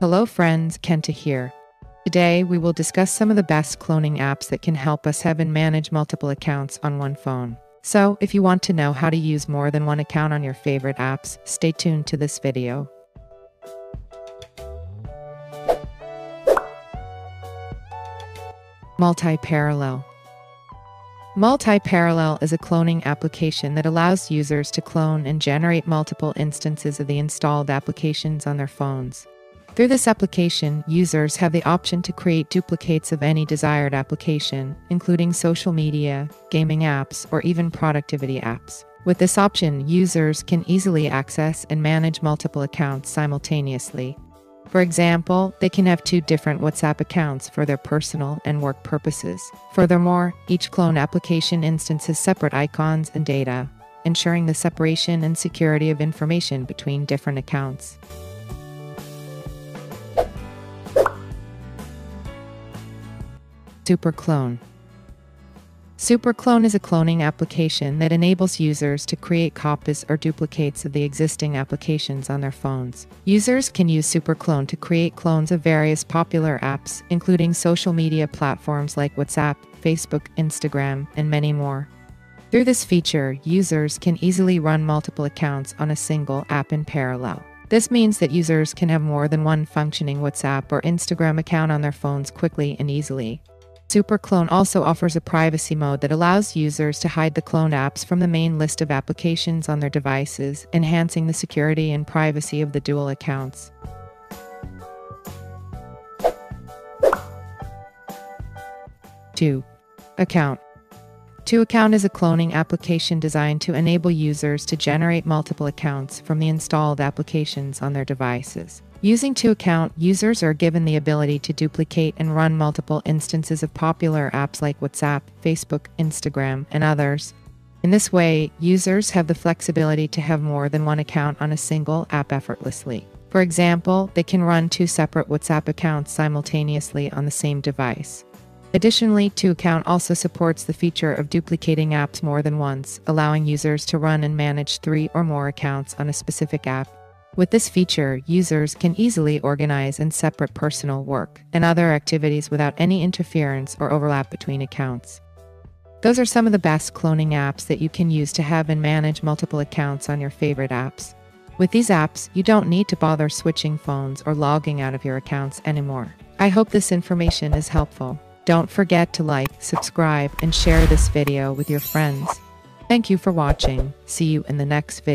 Hello friends, Kenta here. Today we will discuss some of the best cloning apps that can help us have and manage multiple accounts on one phone. So, if you want to know how to use more than one account on your favorite apps, stay tuned to this video. Multi-Parallel Multi-Parallel is a cloning application that allows users to clone and generate multiple instances of the installed applications on their phones. Through this application, users have the option to create duplicates of any desired application, including social media, gaming apps, or even productivity apps. With this option, users can easily access and manage multiple accounts simultaneously. For example, they can have two different WhatsApp accounts for their personal and work purposes. Furthermore, each clone application instance has separate icons and data, ensuring the separation and security of information between different accounts. SuperClone. SuperClone is a cloning application that enables users to create copies or duplicates of the existing applications on their phones. Users can use SuperClone to create clones of various popular apps, including social media platforms like WhatsApp, Facebook, Instagram, and many more. Through this feature, users can easily run multiple accounts on a single app in parallel. This means that users can have more than one functioning WhatsApp or Instagram account on their phones quickly and easily. SuperClone also offers a privacy mode that allows users to hide the cloned apps from the main list of applications on their devices, enhancing the security and privacy of the dual accounts. Two, account. Two Account is a cloning application designed to enable users to generate multiple accounts from the installed applications on their devices. Using Two Account, users are given the ability to duplicate and run multiple instances of popular apps like WhatsApp, Facebook, Instagram, and others. In this way, users have the flexibility to have more than one account on a single app effortlessly. For example, they can run two separate WhatsApp accounts simultaneously on the same device. Additionally, Two Account also supports the feature of duplicating apps more than once, allowing users to run and manage three or more accounts on a specific app. With this feature, users can easily organize and separate personal work and other activities without any interference or overlap between accounts. Those are some of the best cloning apps that you can use to have and manage multiple accounts on your favorite apps. With these apps, you don't need to bother switching phones or logging out of your accounts anymore. I hope this information is helpful. Don't forget to like, subscribe, and share this video with your friends. Thank you for watching. See you in the next video.